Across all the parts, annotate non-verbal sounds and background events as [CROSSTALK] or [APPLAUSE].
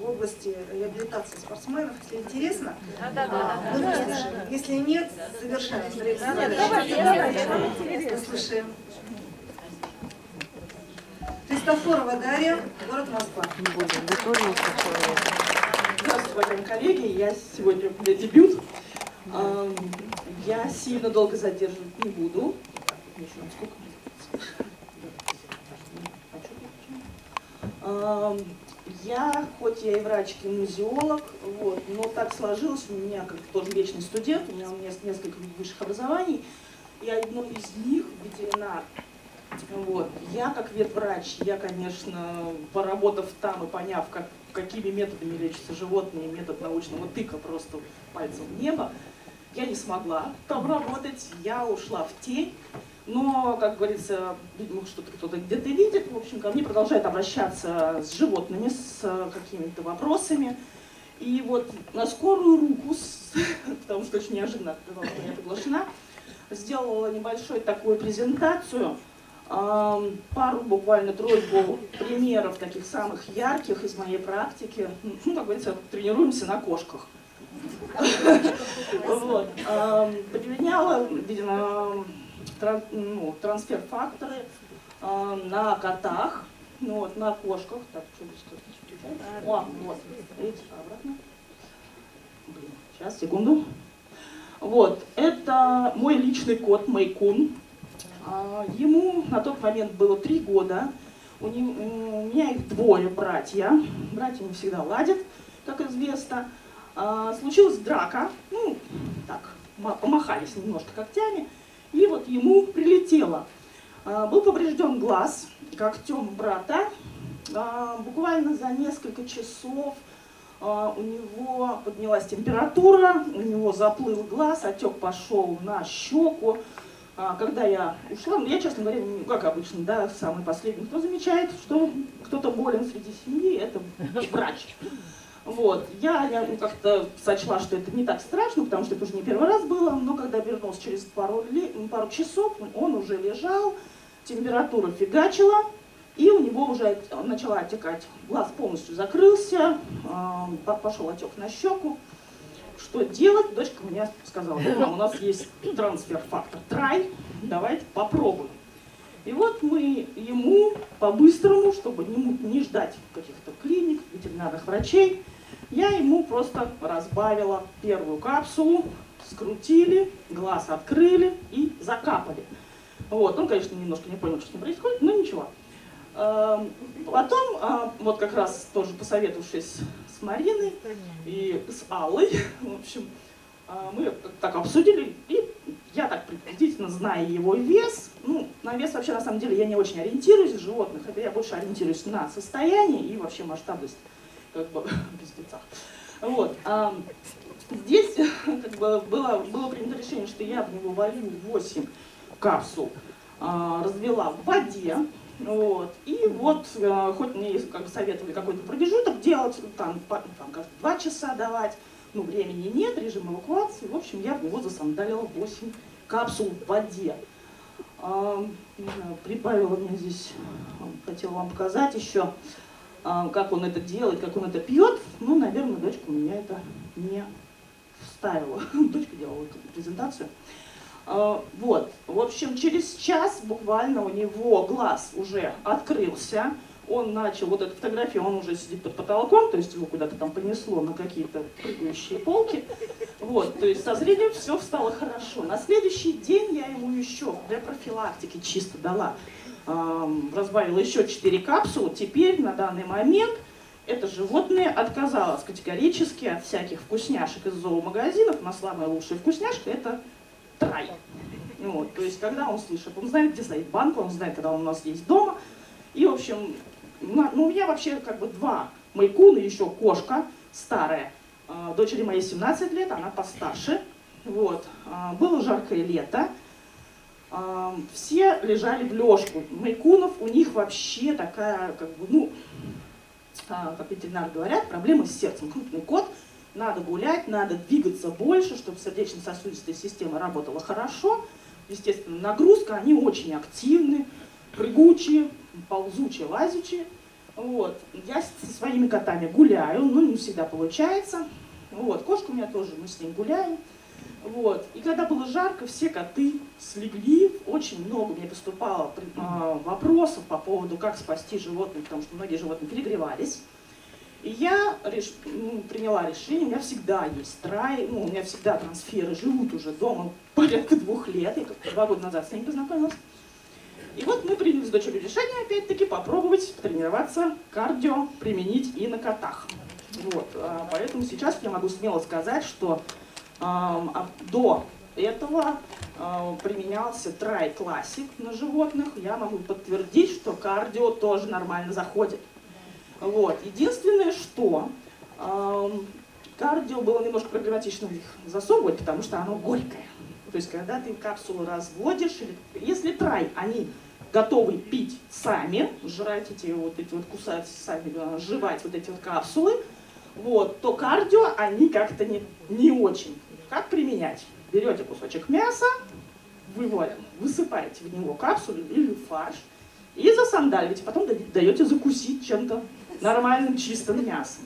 в области реабилитации спортсменов. Если интересно, Да, да, да. мы выслушаем. Если нет, завершаем. Слушаем. Христофорова Дарья, город Москва. Здравствуйте, уважаемые коллеги. Я сегодня у меня дебют. Ам, Я сильно долго задерживать не буду. Сколько? Я, хоть я и врач-кинезиолог, вот, но так сложилось, у меня как тоже вечный студент, у меня несколько высших образований, и одно из них ветеринар. Вот. Я как ветврач, я, конечно, поработав там и поняв, как, какими методами лечатся животные, метод научного тыка просто пальцем в небо, я не смогла там работать, я ушла в тень. Но, как говорится, видимо, что-то кто-то где-то видит. В общем, ко мне продолжают обращаться с животными, с э, какими-то вопросами. И вот на скорую руку, [LAUGHS] потому что очень неожиданно была я приглашена, сделала небольшую такую презентацию, пару, буквально тройку примеров таких самых ярких из моей практики. Ну, как говорится, тренируемся на кошках. [LAUGHS] Вот. Применяла, видимо, тран- ну, трансфер-факторы ам, на котах, ну, вот, на кошках. Так, что здесь? О, вот, видите, обратно. Блин, сейчас, секунду. Вот, это мой личный кот Майкун. А, Ему на тот момент было три года. У, не- у меня их двое братья. Братья не всегда ладят, как известно. А, Случилась драка. Ну, так, ма- помахались немножко когтями. И вот ему прилетело. А, Был поврежден глаз когтем брата. А, Буквально за несколько часов а, у него поднялась температура, у него заплыл глаз, отек пошел на щеку. Когда я ушла, ну, я, честно говоря, не- как обычно, да, самый последний, кто замечает, что кто-то болен среди семьи, это врач. Вот. Я, я ну, как-то сочла, что это не так страшно, потому что это уже не первый раз было, но когда вернулся через пару, ле- пару часов, он уже лежал, температура фигачила, и у него уже начала отекать, глаз полностью закрылся, а, по- пошел отек на щеку. Что делать? Дочка мне сказала, мам, у нас есть трансфер-фактор трай, давайте попробуем. И вот мы ему по-быстрому, чтобы не, не ждать каких-то клиник, ветеринарных врачей, я ему просто разбавила первую капсулу, скрутили, глаз открыли и закапали. Вот, он, конечно, немножко не понял, что с ним происходит, но ничего. Эм, Потом, а, вот как раз тоже посоветовавшись с Мариной и с Аллой, в общем, а, мы так обсудили, и я так приблизительно зная его вес, ну, на вес вообще на самом деле я не очень ориентируюсь в животных, это я больше ориентируюсь на состояние и вообще масштабность, как бы, [LAUGHS] без лица. Вот. а, Здесь [LAUGHS] как бы было, было принято решение, что я в него волью 8 капсул, а, развела в воде, вот. И вот, э, хоть мне как бы советовали какой-то промежуток делать, там, по- там каждые два часа давать, ну, времени нет, режим эвакуации. В общем, я в него засандалила 8 капсул в воде. А, прибавила мне здесь, а, хотела вам показать еще, а, как он это делает, как он это пьет. Ну, наверное, дочка у меня это не вставила. [LAUGHS] Дочка делала эту презентацию. А, Вот, в общем, через час буквально у него глаз уже открылся, он начал, вот эта фотография, он уже сидит под потолком, то есть его куда-то там понесло на какие-то прыгающие полки, вот, то есть со зрением все стало хорошо. На следующий день я ему еще для профилактики чисто дала, разбавила еще 4 капсулы, теперь на данный момент это животное отказалось категорически от всяких вкусняшек из зоомагазинов, у нас самая лучшая вкусняшка это трай. Вот, то есть, когда он слышит, он знает, где стоит банка, он знает, когда он у нас есть дома. И, в общем, на- ну, у меня вообще как бы два майкуна, еще кошка старая. А, Дочери моей 17 лет, она постарше. Вот. А, Было жаркое лето. Все лежали в лёжку. Майкунов у них вообще такая, как бы, ну, а, как ветеринары говорят, проблемы с сердцем. Крупный кот, надо гулять, надо двигаться больше, чтобы сердечно-сосудистая система работала хорошо. Естественно, нагрузка, они очень активны, прыгучие, ползучие, лазючие. Вот. Я со своими котами гуляю, но не всегда получается. Вот. Кошка у меня тоже, мы с ней гуляем. Вот. И когда было жарко, все коты слегли, очень много мне поступало э, вопросов по поводу, как спасти животных, потому что многие животные перегревались. И я реш... ну, приняла решение, у меня всегда есть трай, ну, у меня всегда трансферы живут уже дома порядка двух лет, я как два года назад с ними познакомилась. И вот мы приняли с дочерью решение, опять-таки, попробовать тренироваться кардио, применить и на котах. Вот, а, поэтому сейчас я могу смело сказать, что до этого применялся трай классик на животных. Я могу подтвердить, что кардио тоже нормально заходит. Вот. Единственное, что кардио было немножко проблематично засовывать, потому что оно горькое. То есть, когда ты капсулу разводишь, или, если трай, они готовы пить сами, жрать эти вот эти вот кусать сами, жевать вот эти вот капсулы, вот, то кардио они как-то не, не очень. Как применять? Берете кусочек мяса, выводим, высыпаете в него капсулу или фарш и засандаливаете, потом даете закусить чем-то нормальным чистым мясом.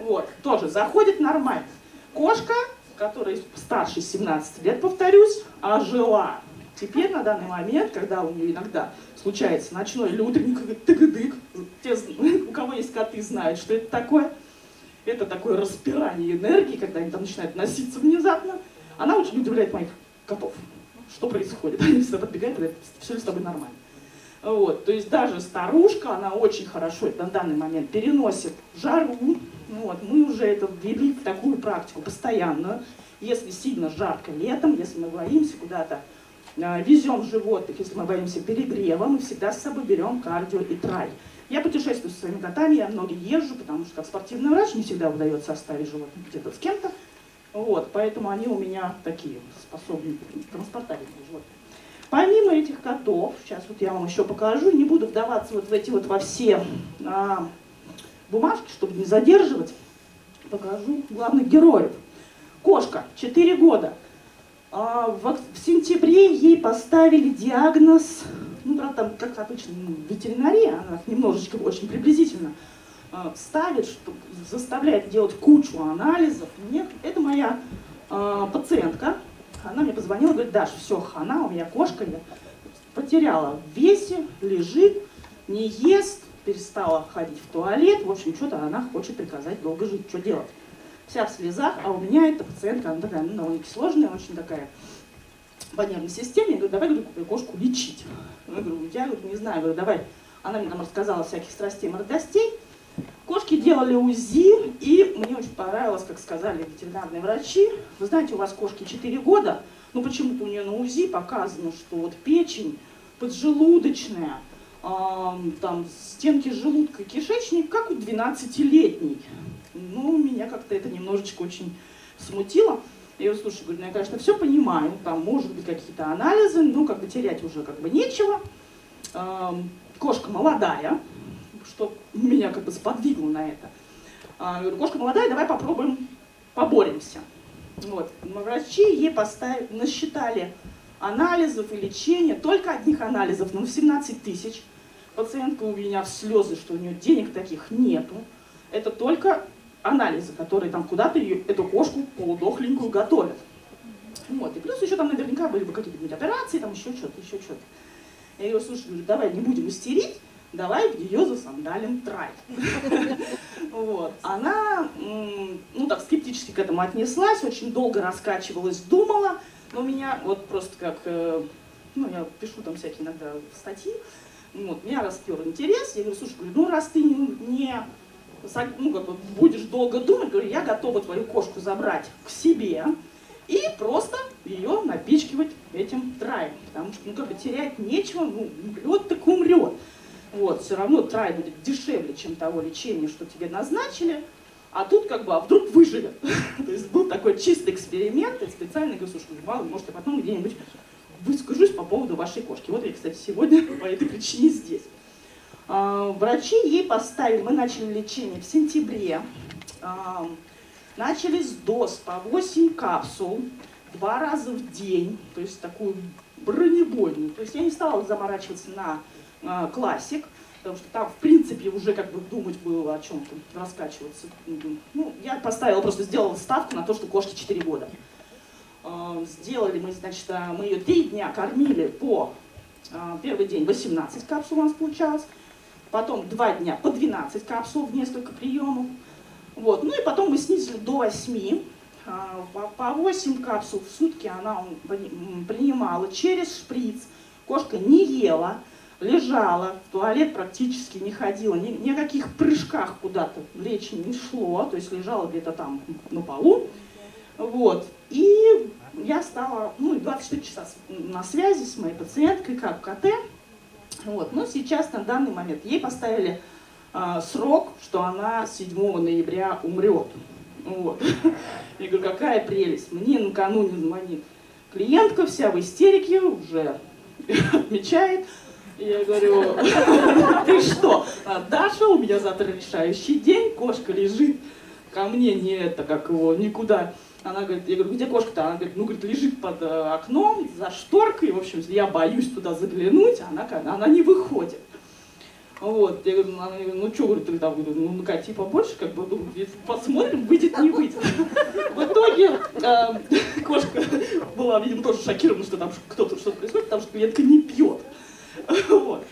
Вот, тоже заходит нормально. Кошка, которая старше 17 лет, повторюсь, ожила. Теперь на данный момент, когда у нее иногда случается ночной или утренний тык-дык, те, у кого есть коты, знают, что это такое. Это такое распирание энергии, когда они там начинают носиться внезапно. Она очень удивляет моих котов. Что происходит? [LAUGHS] Они всегда подбегают и говорят, все ли с тобой нормально. Вот, то есть даже старушка, она очень хорошо на данный момент переносит жару. Вот, мы уже это ввели в такую практику постоянно. Если сильно жарко летом, если мы боимся куда-то, э, везем животных, если мы боимся перегрева, мы всегда с собой берем кардио и трай. Я путешествую со своими котами, я много езжу, потому что как спортивный врач не всегда удается оставить животных где-то с кем-то. Вот, поэтому они у меня такие способны транспортабельные животные. Помимо этих котов, сейчас вот я вам еще покажу, не буду вдаваться вот в эти вот во все а, бумажки, чтобы не задерживать, покажу главных героев. Кошка, 4 года. А, в, в сентябре ей поставили диагноз ну, правда, там, как обычно, ну, ветеринария, она немножечко очень приблизительно э, ставит, что заставляет делать кучу анализов. Мне, это моя э, пациентка, она мне позвонила, говорит, Даша, все, хана, у меня кошка, я потеряла в весе, лежит, не ест, перестала ходить в туалет, в общем, что-то она хочет приказать долго жить, что делать? Вся в слезах, а у меня эта пациентка, она такая, ну, довольно-таки сложная, очень такая по нервной системе, я говорю, давай говорю, кошку лечить. Я говорю, я говорю, не знаю, говорю, давай. Она мне там рассказала всяких страстей, мордостей. Кошки делали УЗИ, и мне очень понравилось, как сказали ветеринарные врачи. Вы знаете, у вас кошки 4 года, но почему-то у нее на УЗИ показано, что вот печень поджелудочная, э, там стенки желудка, кишечник, как у 12-летней. Ну, меня как-то это немножечко очень смутило. Я говорю, слушай, говорю, ну я, конечно, все понимаю, там может быть какие-то анализы, ну как бы терять уже как бы нечего. Эм, кошка молодая, что меня как бы сподвигло на это. Я говорю, кошка молодая, давай попробуем, поборемся. Вот. Врачи ей поставили, насчитали анализов и лечения, только одних анализов, ну, 17 тысяч. Пациентка у меня в слезы, что у нее денег таких нету. Это только анализы, которые там куда-то эту кошку полудохленькую готовят. Вот. И плюс еще там наверняка были бы какие-нибудь операции, там еще что-то, еще что-то. Я говорю, слушай, говорю, давай не будем истерить, давай ее засандалим трай. [LAUGHS] Вот. Она, ну так, скептически к этому отнеслась, очень долго раскачивалась, думала, но меня вот просто как, э, ну я пишу там всякие иногда статьи, вот, меня распер интерес, я говорю, слушай, говорю, ну раз ты не ну, как бы будешь долго думать, говорю, я готова твою кошку забрать к себе и просто ее напичкивать этим траем. Потому что, ну, как бы терять нечего, ну, умрет так умрет. Вот, все равно трай будет дешевле, чем того лечения, что тебе назначили. А тут как бы, а вдруг выживет. [LAUGHS] То есть был такой чистый эксперимент, и специально говорю, слушай, мало, может, я потом где-нибудь выскажусь по поводу вашей кошки. Вот я, кстати, сегодня [LAUGHS] по этой причине здесь. А, врачи ей поставили, мы начали лечение в сентябре, а, начали с доз по 8 капсул, два раза в день, то есть такую бронебойную. То есть я не стала заморачиваться на а, классик, потому что там, в принципе, уже как бы думать было о чем-то, раскачиваться. Ну, я поставила, просто сделала ставку на то, что кошке 4 года. Сделали мы, значит, мы ее 3 дня кормили по первый день 18 капсул у нас получалось, потом 2 дня по 12 капсул в несколько приемов. Вот. Ну и потом мы снизили до 8, по 8 капсул в сутки она принимала через шприц. Кошка не ела, лежала, в туалет практически не ходила, ни, ни о каких прыжках куда-то речи не шло, то есть лежала где-то там на полу. Вот. И я стала, ну, 24 часа на связи с моей пациенткой, как КТ. Вот. Но сейчас, на данный момент, ей поставили э, срок, что она 7 ноября умрет. Вот. [LAUGHS] Я говорю, какая прелесть. Мне накануне звонит клиентка вся в истерике, уже [LAUGHS] отмечает, я говорю, [LAUGHS] ты что? А Даша, у меня завтра решающий день, кошка лежит ко мне не это, как его, никуда. Она говорит, я говорю, где кошка-то? Она говорит, ну, говорит, лежит под э, окном, за шторкой, в общем, я боюсь туда заглянуть, она, она не выходит. Вот, я говорю, она, ну что, говорит, тогда, говорю, ну накати побольше, как бы, ну, посмотрим, выйдет, не выйдет. В итоге э, [LAUGHS] кошка была, видимо, тоже шокирована, что там кто-то что-то происходит, потому что клиентка не пьет. Вот.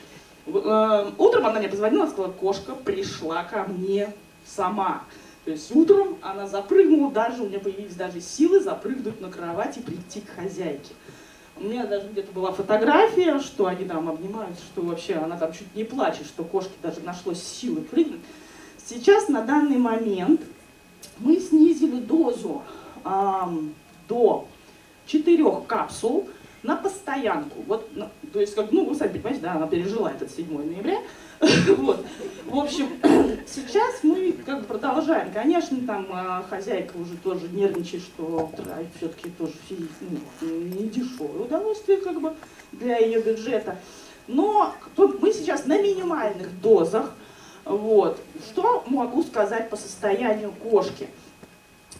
Э, утром она мне позвонила, сказала, кошка пришла ко мне сама. То есть утром она запрыгнула, даже у меня появились даже силы запрыгнуть на кровать и прийти к хозяйке. У меня даже где-то была фотография, что они там обнимаются, что вообще она там чуть не плачет, что кошке даже нашлось силы прыгнуть. Сейчас на данный момент мы снизили дозу эм, до 4 капсул на постоянку. Вот, ну, то есть, как, ну, вы сами понимаете, да, она пережила этот 7 ноября. [LAUGHS] вот. В общем, как бы продолжаем. Конечно, там а, хозяйка уже тоже нервничает, что драйв все-таки тоже ну, не дешевое удовольствие как бы для ее бюджета. Но мы сейчас на минимальных дозах. Вот. Что могу сказать по состоянию кошки?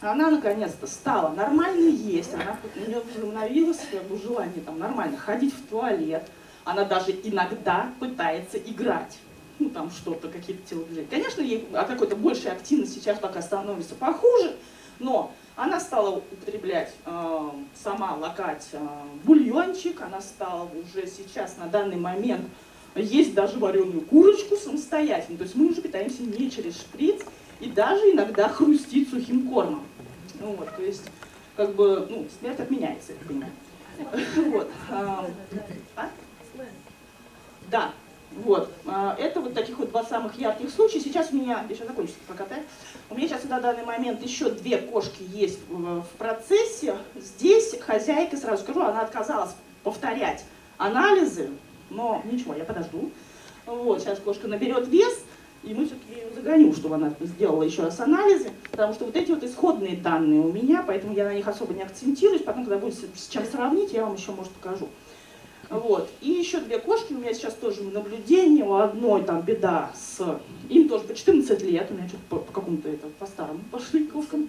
она наконец-то стала нормально есть, она, у нее возобновилось как бы, желание там, нормально ходить в туалет, она даже иногда пытается играть, ну там что-то, какие-то телодвижения. Конечно, ей о какой-то большей активности сейчас пока становится похуже, но она стала употреблять э, сама лакать э, бульончик, она стала уже сейчас на данный момент есть даже вареную курочку самостоятельно. То есть мы уже питаемся не через шприц, и даже иногда хрустит сухим кормом. Ну, вот, то есть, как бы, ну, смерть отменяется, я понимаю. [LAUGHS] Вот. А? Да, вот. А, это вот таких вот два самых ярких случая. Сейчас у меня, еще закончится пока -то. У меня сейчас на данный момент еще две кошки есть в процессе. Здесь хозяйка, сразу скажу, она отказалась повторять анализы, но ничего, я подожду. Вот, сейчас кошка наберет вес, и мы все-таки ее загоню, чтобы она сделала еще раз анализы, потому что вот эти вот исходные данные у меня, поэтому я на них особо не акцентируюсь, потом, когда будет с чем сравнить, я вам еще, может, покажу. Вот. И еще две кошки, у меня сейчас тоже наблюдение, у одной там беда с... Им тоже по 14 лет, у меня что-то по, по какому-то это, по-старому пошли кошкам.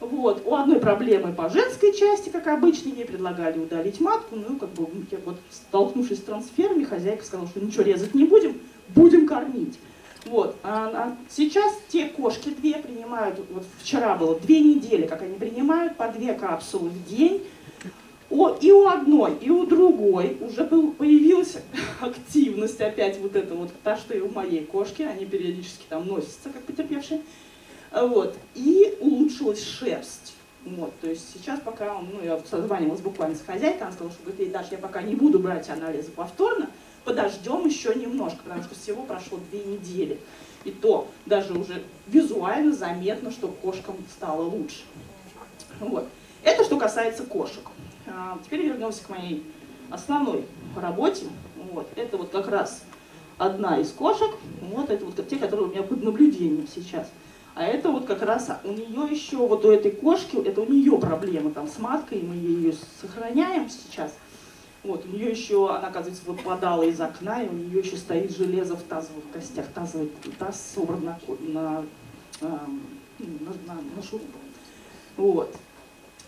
Вот. У одной проблемы по женской части, как обычно, ей предлагали удалить матку, ну, как бы, я вот, столкнувшись с трансферами, хозяйка сказала, что ничего резать не будем, будем кормить. Вот. А, а сейчас те кошки две принимают, вот вчера было две недели, как они принимают по две капсулы в день. О, и у одной, и у другой уже был, появилась [LAUGHS] активность опять вот это вот, та, что и у моей кошки, они периодически там носятся, как потерпевшие. Вот. И улучшилась шерсть. Вот, то есть сейчас пока, ну, я созванивалась буквально с хозяйкой, она сказала, что, говорит, Даша, я пока не буду брать анализы повторно, подождем еще немножко, потому что всего прошло две недели. И то даже уже визуально заметно, что кошкам стало лучше. Вот. Это что касается кошек. А, теперь вернемся к моей основной работе. Вот. Это вот как раз одна из кошек. Вот это вот те, которые у меня под наблюдением сейчас. А это вот как раз у нее еще, вот у этой кошки, это у нее проблемы там с маткой, мы ее сохраняем сейчас. Вот, у нее еще, она, оказывается, выпадала из окна, и у нее еще стоит железо в тазовых костях. Тазовый таз собран на, на, эм, на, на, на шурупах. Вот.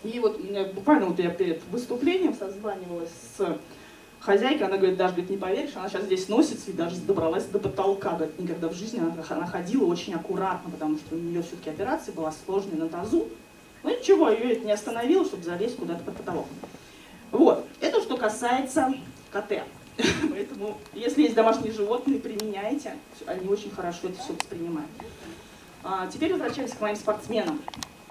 И вот буквально вот я перед выступлением созванивалась с хозяйка, она говорит, даже говорит, не поверишь, она сейчас здесь носится и даже добралась до потолка, говорит, никогда в жизни она, она ходила очень аккуратно, потому что у нее все-таки операция была сложная на тазу. Ну ничего, ее это не остановило, чтобы залезть куда-то под потолок. Вот, это что касается КТ. [LAUGHS] Поэтому, если есть домашние животные, применяйте, они очень хорошо это все воспринимают. А, теперь возвращаемся к моим спортсменам.